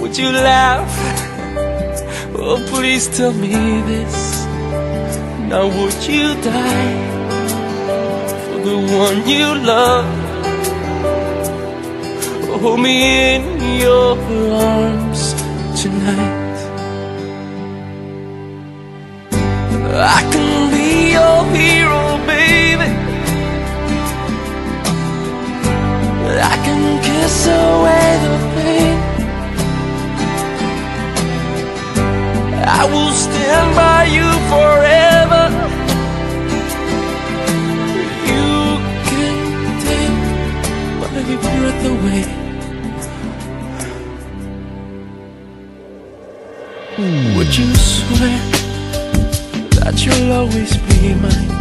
Would you laugh? Oh, please tell me this. Now, would you die for the one you love? Hold me in your arms tonight. I can be will stand by you forever. You can take my breath away. Would you swear that you'll always be mine?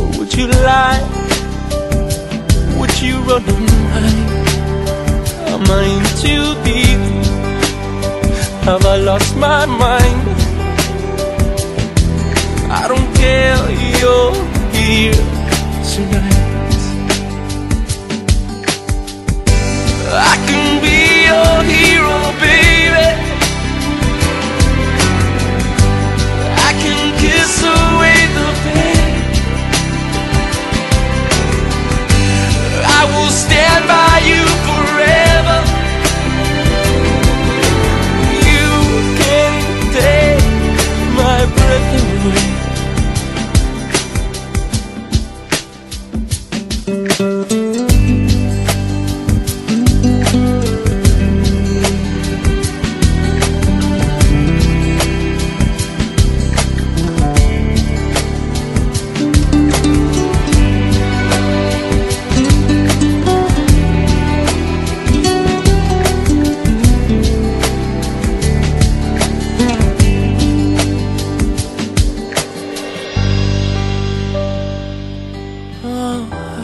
Or would you lie? Would you run hide? Am I too deep? Have I lost my mind? I don't care, you're here tonight. I can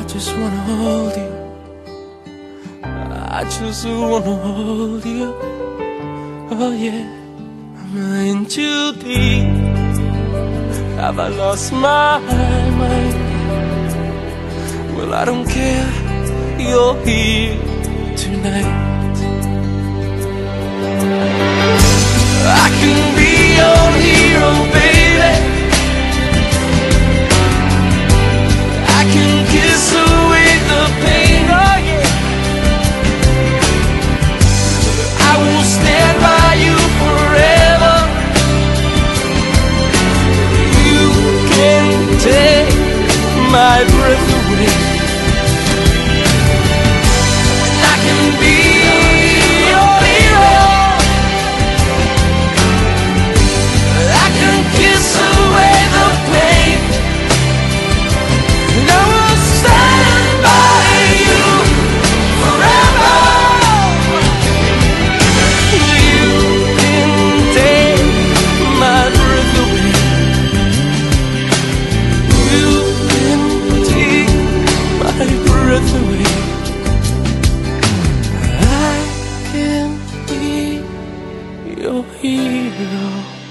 I just wanna hold you. I just wanna hold you. Oh yeah, am I in too deep? Have I lost my mind? Well, I don't care. You're here tonight. my breath away. 一如